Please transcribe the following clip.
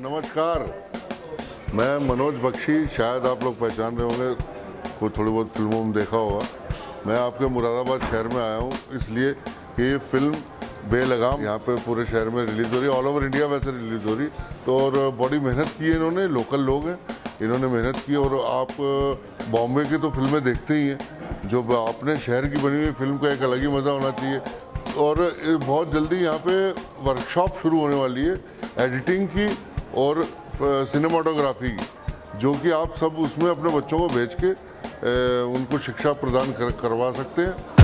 नमस्कार। मैं मनोज बख्शी, शायद आप लोग पहचान रहे होंगे, को थोड़ी बहुत फ़िल्मों में देखा होगा। मैं आपके मुरादाबाद शहर में आया हूँ, इसलिए कि ये फ़िल्म बेलगाम यहाँ पे पूरे शहर में रिलीज़ हो रही है ऑल ओवर इंडिया वैसे रिलीज़ हो रही तो और बड़ी मेहनत की है इन्होंने लोकल लोग हैं, इन्होंने मेहनत की और आप बॉम्बे की तो फ़िल्में देखते ही हैं। जो अपने शहर की बनी हुई फ़िल्म का एक अलग ही मज़ा होना चाहिए। और बहुत जल्दी यहाँ पे वर्कशॉप शुरू होने वाली है एडिटिंग की और सिनेमाटोग्राफी की जो कि आप सब उसमें अपने बच्चों को भेज के उनको शिक्षा प्रदान कर, करवा सकते हैं।